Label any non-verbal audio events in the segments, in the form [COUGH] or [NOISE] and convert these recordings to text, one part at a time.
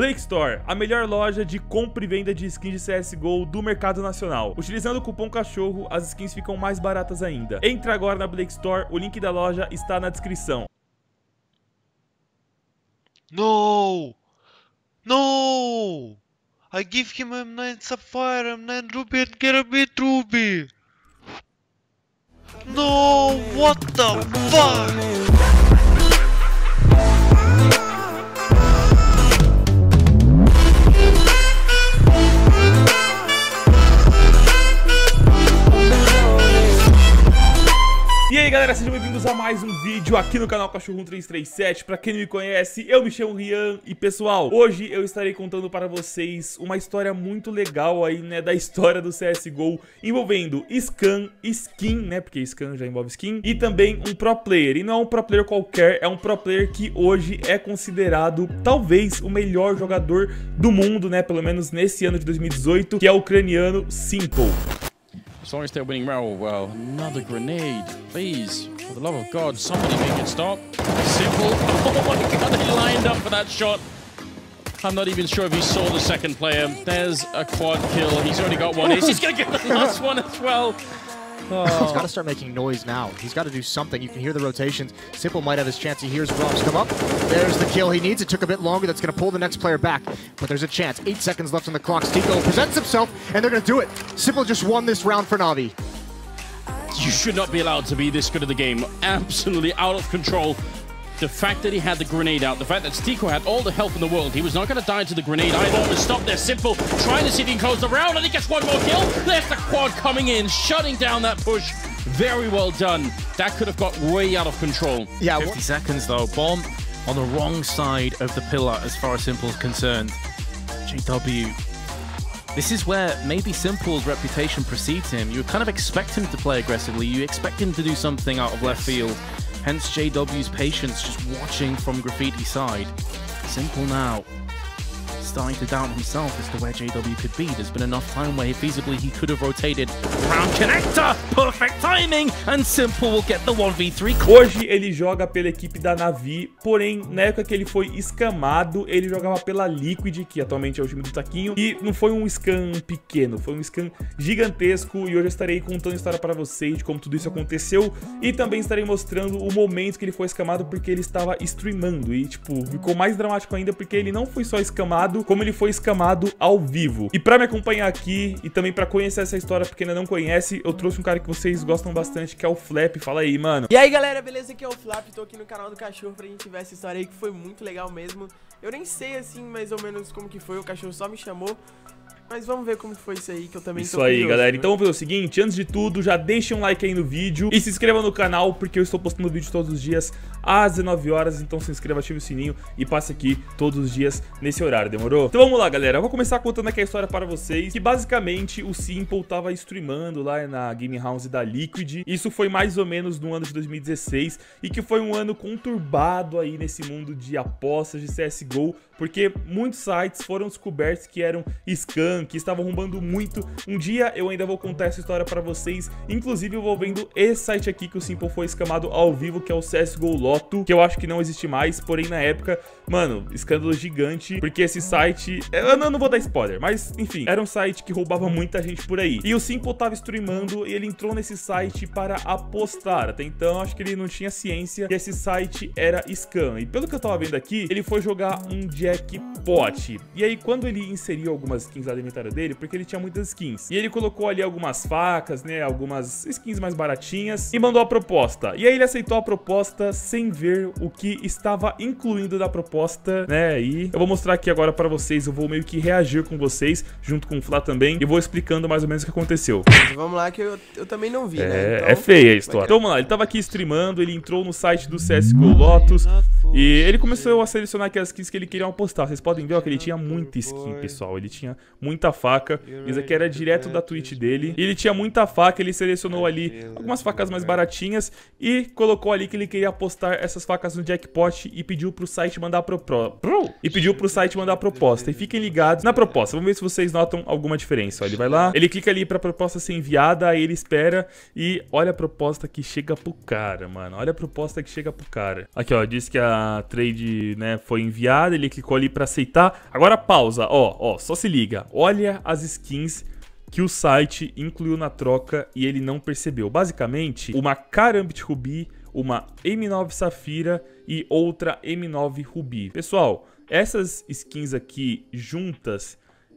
Blake Store, a melhor loja de compra e venda de skins de CSGO do mercado nacional. Utilizando o cupom CACHORRO, as skins ficam mais baratas ainda. Entre agora na Blake Store, o link da loja está na descrição. No! No! I give him a 9 sapphire, a 9 ruby, and bit ruby! No! What the fuck? Aí galera, sejam bem-vindos a mais um vídeo aqui no canal Cachorro 337 Pra quem não me conhece, eu me chamo Rian E pessoal, hoje eu estarei contando para vocês uma história muito legal aí, né Da história do CSGO Envolvendo scan, skin, né, porque scan já envolve skin E também um pro player, e não é um pro player qualquer É um pro player que hoje é considerado talvez o melhor jogador do mundo, né Pelo menos nesse ano de 2018 Que é o ucraniano Simple As long as they're winning well, well, another grenade. Please, for the love of God, somebody make it stop. Simple. [LAUGHS] Oh my God, he lined up for that shot. I'm not even sure if he saw the second player. There's a quad kill. He's already got one. He's going to get the last one as well. Oh. He's got to start making noise now. He's got to do something. You can hear the rotations. Simple might have his chance. He hears Roms come up. There's the kill he needs. It took a bit longer. That's going to pull the next player back. But there's a chance. Eight seconds left on the clock. Stico presents himself, and they're going to do it. Simple just won this round for Navi. You should not be allowed to be this good at the game. Absolutely out of control. The fact that he had the grenade out, the fact that Stico had all the help in the world, he was not going to die to the grenade either. But stop there, Simple, trying to see if he can close the round, and he gets one more kill. There's the quad coming in, shutting down that push. Very well done. That could have got way out of control. Yeah, 50 seconds though. Bomb on the wrong side of the pillar as far as Simple's concerned. JW. This is where maybe Simple's reputation precedes him. You kind of expect him to play aggressively. You expect him to do something out of left field. Hence JW's patience just watching from Graffiti side. Simple now. Starting to doubt himself as to where JW could be. There's been enough time where feasibly he could have rotated around connector. Perfect timing, and Simple will get the 1v3. Hoje ele joga pela equipe da Navi, porém, na época que ele foi escamado, ele jogava pela Liquid, que atualmente é o time do Taquinho, e não foi um scan pequeno, foi um scan gigantesco, e hoje eu estarei contando a história para vocês de como tudo isso aconteceu, e também estarei mostrando o momento que ele foi escamado, porque ele estava streamando, e tipo, ficou mais dramático ainda, porque ele não foi só escamado, como ele foi escamado ao vivo. E para me acompanhar aqui, e também para conhecer essa história, porque ainda não conhece, eu trouxe um cara que vocês gostam bastante, que é o Flap, fala aí, mano. E aí galera, beleza? Aqui é o Flap, tô aqui no canal do cachorro pra gente ver essa história aí que foi muito legal mesmo Eu nem sei assim mais ou menos como que foi, o cachorro só me chamou Mas vamos ver como foi isso aí que eu também Isso aí, curioso, galera. né? Então vamos fazer o seguinte, antes de tudo, já deixem um like aí no vídeo e se inscreva no canal, porque eu estou postando vídeo todos os dias às 19 horas, então se inscreva, ative o sininho e passe aqui todos os dias nesse horário, demorou? Então vamos lá, galera. Eu vou começar contando aqui a história para vocês, que basicamente o Simple tava streamando lá na Game House da Liquid. Isso foi mais ou menos no ano de 2016 e que foi um ano conturbado aí nesse mundo de apostas de CS:GO, porque muitos sites foram descobertos que eram scam, que estavam roubando muito. Um dia eu ainda vou contar essa história pra vocês, inclusive envolvendo esse site aqui que o Simple foi escamado ao vivo, que é o CSGO Loto, que eu acho que não existe mais, porém na época, mano, escândalo gigante, porque esse site, eu não, não vou dar spoiler, mas enfim, era um site que roubava muita gente por aí. E o Simple tava streamando e ele entrou nesse site para apostar. Até então, acho que ele não tinha ciência que esse site era scam. E pelo que eu tava vendo aqui, ele foi jogar um jackpot. E aí, quando ele inseriu algumas skins lá do inventário dele, porque ele tinha muitas skins. E ele colocou ali algumas facas, né? Algumas skins mais baratinhas e mandou a proposta. E aí ele aceitou a proposta sem ver o que estava incluindo da proposta, né? E eu vou mostrar aqui agora pra vocês. Eu vou meio que reagir com vocês, junto com o Flá também. E vou explicando mais ou menos o que aconteceu. Mas Vamos lá que eu, eu também não vi, né? É, Então, é feia a história. Então vamos lá, ele tava aqui streamando, ele entrou no site do CSGO Lotus e ele começou a selecionar aquelas skins que ele queria apostar. Vocês podem ver ó, que ele tinha muita skin, pessoal. Ele tinha muita muita faca. Isso aqui era direto da Twitch dele. E ele tinha muita faca, ele selecionou ali algumas facas mais baratinhas e colocou ali que ele queria apostar essas facas no jackpot e pediu pro site mandar pro, pro, pro- e pediu pro site mandar a proposta. E fiquem ligados na proposta. Vamos ver se vocês notam alguma diferença. Ó, ele vai lá, ele clica ali pra proposta ser enviada, aí ele espera e olha a proposta que chega pro cara, mano. Olha a proposta que chega pro cara. Aqui, ó, diz que a trade, né, foi enviada, ele clicou ali pra aceitar. Agora pausa, ó, ó, só se liga. Olha as skins que o site incluiu na troca e ele não percebeu. Basicamente, uma Karambit Ruby, uma M9 Safira e outra M9 Ruby. Pessoal, essas skins aqui juntas,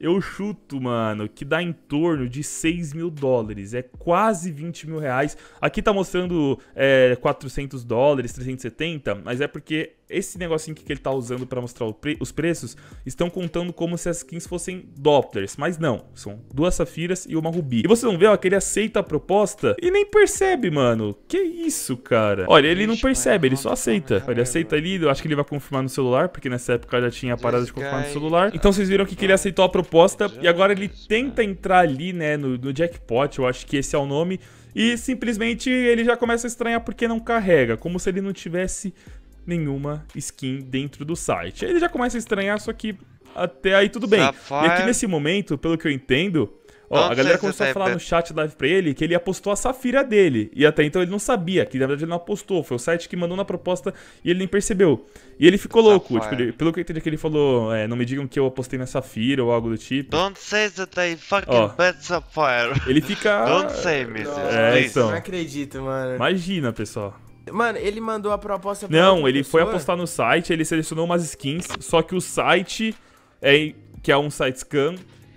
eu chuto, mano, que dá em torno de 6 mil dólares. É quase 20 mil reais. Aqui tá mostrando é, 400 dólares, 370, mas é porque esse negocinho que ele tá usando pra mostrar pre- os preços estão contando como se as skins fossem Dopplers, mas não, são duas safiras e uma rubi. E você não vê, ó, que ele aceita a proposta e nem percebe, mano. Que isso, cara? Olha, ele não percebe, ele só aceita. Ele aceita ali, eu acho que ele vai confirmar no celular, porque nessa época já tinha parado de confirmar no celular. Então vocês viram que ele aceitou a proposta e agora ele tenta entrar ali, né, no, no jackpot, eu acho que esse é o nome. E simplesmente ele já começa a estranhar porque não carrega, como se ele não tivesse nenhuma skin dentro do site. Ele já começa a estranhar, só que até aí tudo bem. E aqui Sapphire. nesse momento, pelo que eu entendo, ó, a galera começou a falar sabe. no chat live pra ele que ele apostou a Safira dele. E até então ele não sabia, que na verdade ele não apostou. Foi o site que mandou na proposta e ele nem percebeu. E ele ficou louco. Tipo, ele- pelo que eu entendi que ele falou, é, não me digam que eu apostei na Safira ou algo do tipo. Don't say that I fucking Ó. bet Sapphire. Ele fica. [LAUGHS] Don't say this, É, então. Não acredito, mano. Imagina, pessoal. Mano, ele mandou a proposta pra Não, ele foi pessoa? apostar no site, ele selecionou umas skins, só que o site, é, que é um site scan,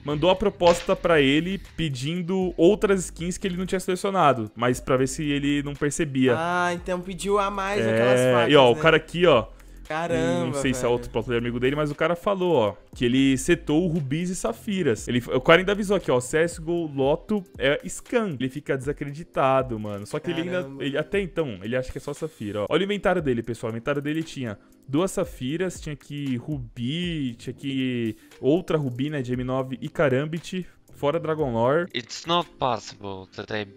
mandou a proposta pra ele pedindo outras skins que ele não tinha selecionado, mas pra ver se ele não percebia. Ah, então pediu a mais aquelas é, facas, e ó, né? o cara aqui, ó, Caramba, não sei se é velho. outro player amigo dele, mas o cara falou, ó, que ele setou rubis e safiras. Ele, o cara ainda avisou aqui, ó, CSGO Loto é scan. Ele fica desacreditado, mano. Só que ele ainda, Caramba. ele, até então, ele acha que é só safira, ó. Olha o inventário dele, pessoal. O inventário dele tinha duas safiras, tinha aqui rubi, tinha aqui outra rubi, né, de M9 e Karambit, fora Dragon Lore. It's not possible that I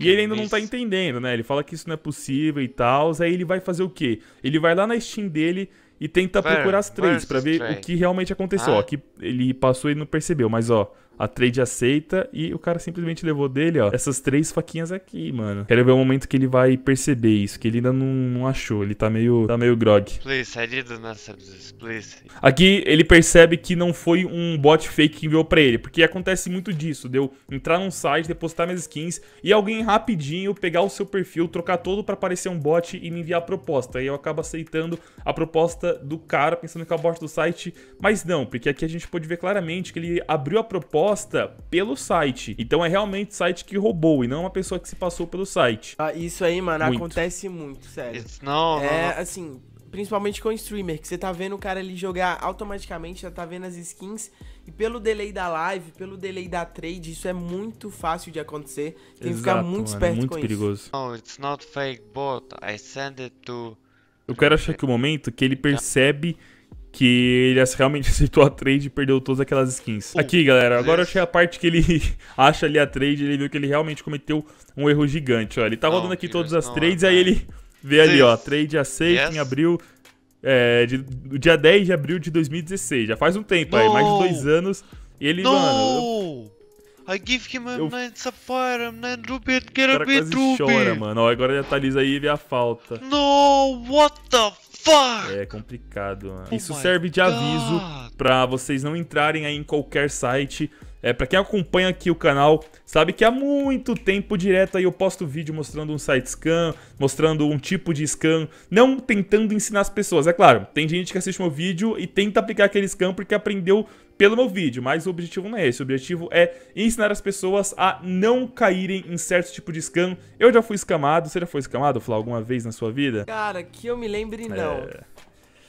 E ele ainda não tá entendendo, né? Ele fala que isso não é possível e tal. Aí ele vai fazer o quê? Ele vai lá na Steam dele e tenta procurar as pra this ver o que realmente aconteceu. Ah? Ó, que ele passou e não percebeu, mas ó, a trade aceita e o cara simplesmente levou dele, ó, essas três faquinhas aqui, mano. Quero ver o momento que ele vai perceber isso, que ele ainda não, não achou. Ele tá meio, tá meio grog. Please, I please. Aqui ele percebe que não foi um bot fake que enviou pra ele, porque acontece muito disso, deu entrar num site, depositar minhas skins e alguém rapidinho pegar o seu perfil, trocar todo pra aparecer um bot e me enviar a proposta. Aí eu acabo aceitando a proposta do cara, pensando que é o bot do site, mas não, porque aqui a gente pode ver claramente que ele abriu a proposta pelo site. Então é realmente o site que roubou e não uma pessoa que se passou pelo site. Ah, isso aí, mano, Muito. acontece muito, sério. No, no, É, no. assim, principalmente com o streamer, que você tá vendo o cara ali jogar automaticamente, já tá vendo as skins, e pelo delay da live, pelo delay da trade, isso é muito fácil de acontecer. Tem que ficar Exato, muito mano, é esperto muito com perigoso. No, it's not fake bot. I send it to. Eu quero achar que o momento que ele percebe que ele realmente [LAUGHS] aceitou a trade e perdeu todas aquelas skins. Aqui, galera, agora eu achei a parte que ele [LAUGHS] acha ali a trade, ele viu que ele realmente cometeu um erro gigante, ó. Ele tá rodando aqui todas as trades, não. aí ele vê ali, ó, trade aceita em abril, é, de, dia 10 de abril de 2016. Já faz um tempo aí, mais de dois No. anos. E ele, mano! I give him a eu- 9 sapphire, a 9 ruby, and get a bit quase chora, ruby. mano. Ó, agora ele atualiza aí e vê a falta. No, what the fuck? É complicado, mano. Oh Isso serve de aviso God. pra vocês não entrarem aí em qualquer site. É, para quem acompanha aqui o canal, sabe que há muito tempo direto aí eu posto vídeo mostrando um site scan, mostrando um tipo de scan, não tentando ensinar as pessoas. É claro, tem gente que assiste meu vídeo e tenta aplicar aquele scan porque aprendeu pelo meu vídeo, mas o objetivo não é esse. O objetivo é ensinar as pessoas a não caírem em certo tipo de scam. Eu já fui escamado, você já foi escamado, Flá, alguma vez na sua vida? Cara, que eu me lembre, não. É.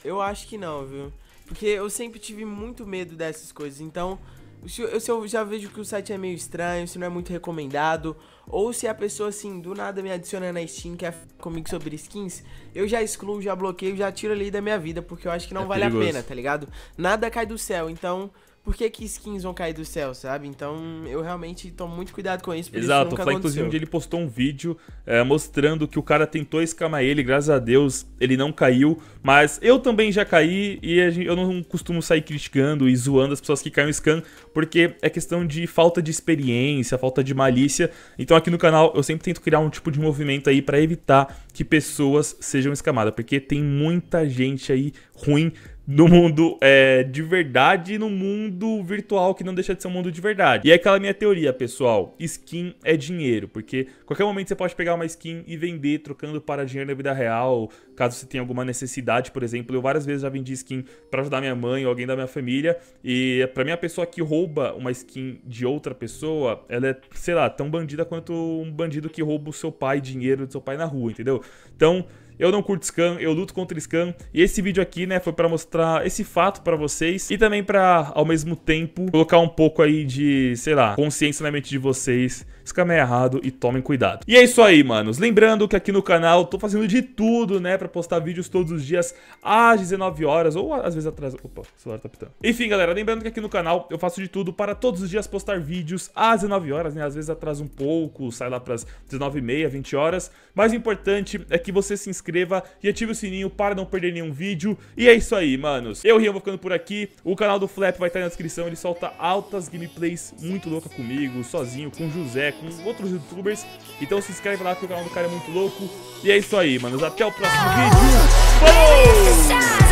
Eu acho que não, viu? Porque eu sempre tive muito medo dessas coisas. Então, se eu, se eu já vejo que o site é meio estranho, se não é muito recomendado, ou se a pessoa, assim, do nada me adiciona na Steam, quer comigo sobre skins, eu já excluo, já bloqueio, já tiro ali da minha vida, porque eu acho que não É vale perigoso. a pena, tá ligado? Nada cai do céu, então, por que, que skins vão cair do céu, sabe? Então eu realmente tomo muito cuidado com isso. Exato, isso o Fly, inclusive, um dia ele postou um vídeo é, mostrando que o cara tentou escamar ele, graças a Deus ele não caiu, mas eu também já caí e eu não costumo sair criticando e zoando as pessoas que caem no scam, porque é questão de falta de experiência, falta de malícia. Então aqui no canal eu sempre tento criar um tipo de movimento aí pra evitar que pessoas sejam escamadas, porque tem muita gente aí ruim no mundo é, de verdade e no mundo virtual que não deixa de ser um mundo de verdade. E é aquela minha teoria, pessoal: skin é dinheiro, porque qualquer momento você pode pegar uma skin e vender trocando para dinheiro na vida real, caso você tenha alguma necessidade, por exemplo. Eu várias vezes já vendi skin para ajudar minha mãe ou alguém da minha família, e pra mim a pessoa que rouba uma skin de outra pessoa, ela é, sei lá, tão bandida quanto um bandido que rouba o seu pai, dinheiro do seu pai na rua, entendeu? Então, eu não curto scam, eu luto contra scam. E esse vídeo aqui, né, foi pra mostrar esse fato pra vocês e também pra, ao mesmo tempo, colocar um pouco aí de, sei lá, consciência na mente de vocês. Scam é errado e tomem cuidado. E é isso aí, manos. Lembrando que aqui no canal eu tô fazendo de tudo, né, pra postar vídeos todos os dias às 19 horas ou às vezes atrás. Opa, o celular tá pitando. Enfim, galera, lembrando que aqui no canal eu faço de tudo para todos os dias postar vídeos às 19 horas, né? Às vezes atrasa um pouco, sai lá pras 19h30, 20 horas. Mas o importante é que você se inscreva e ative o sininho para não perder nenhum vídeo. E é isso aí, manos. Eu, Rian, vou ficando por aqui. O canal do Flap vai estar na descrição. Ele solta altas gameplays muito loucas comigo, sozinho, com José, com outros youtubers. Então se inscreve lá porque o canal do cara é muito louco. E é isso aí, manos. Até o próximo vídeo. Falou!